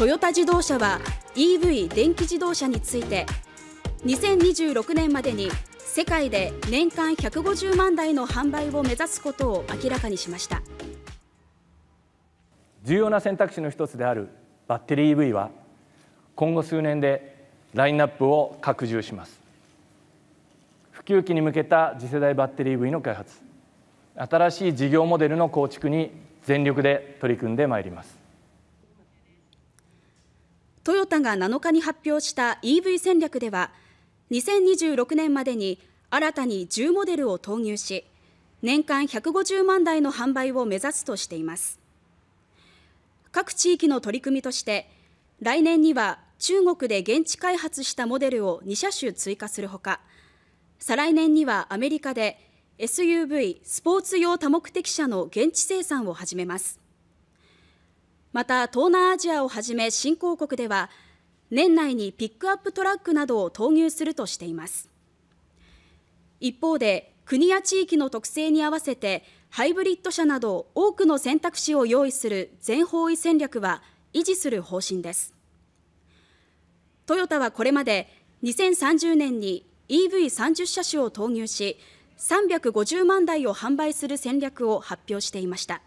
トヨタ自動車は EV 電気自動車について2026年までに世界で年間150万台の販売を目指すことを明らかにしました。重要な選択肢の一つであるバッテリー EV は今後数年でラインナップを拡充します。普及期に向けた次世代バッテリー EV の開発。新しい事業モデルの構築に全力で取り組んでまいります。トヨタが7日に発表した EV 戦略では2026年までに新たに10モデルを投入し年間150万台の販売を目指すとしています。各地域の取り組みとして来年には中国で現地開発したモデルを2車種追加するほか再来年にはアメリカで SUV スポーツ用多目的車の現地生産を始めます。また東南アジアをはじめ新興国では年内にピックアップトラックなどを投入するとしています。一方で国や地域の特性に合わせてハイブリッド車など多くの選択肢を用意する全方位戦略は維持する方針です。トヨタはこれまで2030年に EV30 車種を投入し350万台を販売する戦略を発表していました。